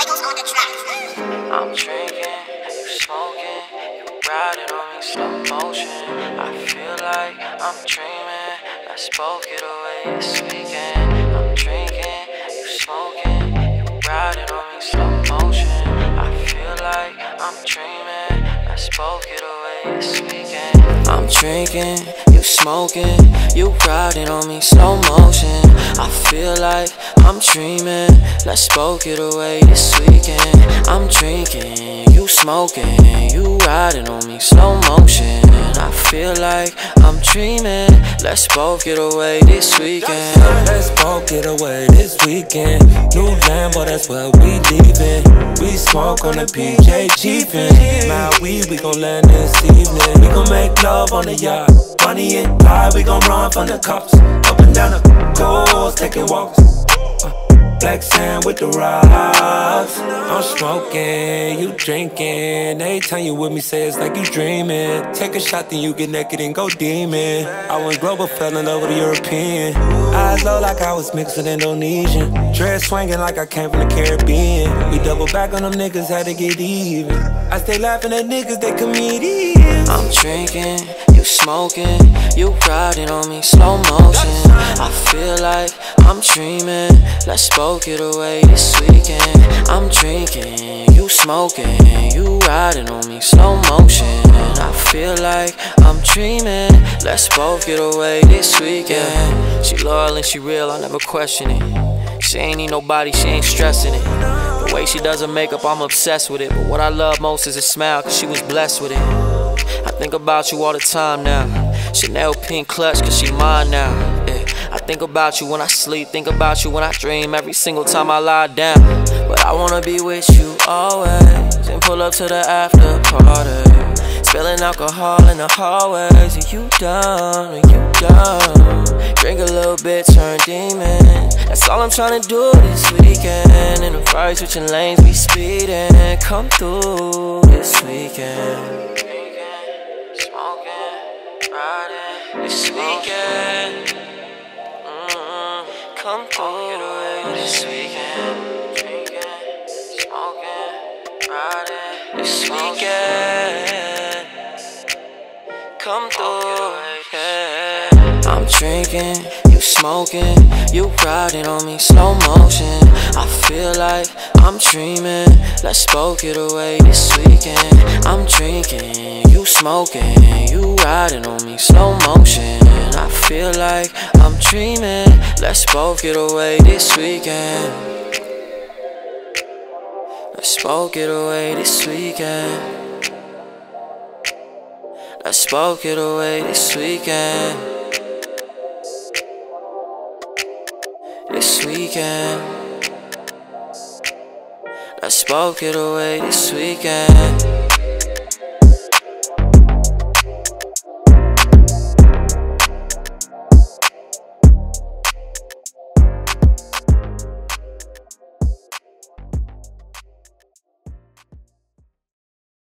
Michael's on the track. I'm drinking, you smoking, you riding on me slow motion. I feel like I'm dreaming. I spoke it away this weekend. I'm drinking, you smoking, you riding on me slow motion. I feel like I'm dreaming. I spoke it away this weekend. I'm drinking, you smoking, you riding on me slow motion. I feel like I'm dreaming. Let's both get away this weekend. I'm drinking, you smoking, you riding on me slow motion. I feel like I'm dreaming. Let's both get away this weekend. Let's both get away this weekend. New Lambo, that's where we leaving. We smoke on the PJ Chiefin'. My weed, we gon' land this evening. We gon' make love on the yacht. Money and pie, we gon' run from the cops. Up and down the coast, taking walks. Uh, Black sand with the rocks. I'm smoking, you drinking. Every time you with me, say it's like you dreaming. Take a shot, then you get naked and go demon. I went global, fell in love with a European. Eyes low like I was with Indonesian. Dress swinging like I came from the Caribbean. We double back on them niggas, had to get even. I stay laughing at niggas, they comedians. I'm drinking, you smoking, you riding on me slow motion. I feel like I'm dreaming. Let's both get away this weekend. I'm drinking, you smoking, you riding on me slow motion. I feel like I'm dreaming. Let's both get away this weekend. She loyal and she real, I never question it. She ain't need nobody, she ain't stressing it. The way she does her makeup, I'm obsessed with it. But what I love most is her smile, cause she was blessed with it. I think about you all the time now. Chanel pink clutch, cause she mine now. Yeah. I think about you when I sleep, think about you when I dream every single time I lie down. But I wanna be with you always and pull up to the after party. Spilling alcohol in the hallways, are you done? Are you done? Drink a little bit, turn demon. That's all I'm trying to do this weekend. In the Ferrari switching lanes, we speeding. Come through this weekend. Smoking, riding this weekend. Mm, come through this weekend. Drinking, smoking, riding this weekend. Come through, yeah. I'm drinking, you smoking, you riding on me slow motion. I feel like I'm dreaming. Let's both it away this weekend. I'm drinking, you smoking, you riding on me slow motion. I feel like I'm dreaming. Let's both it away this weekend. Let's both get away this weekend. Let's both it away this weekend. This weekend. Let's both get away this weekend.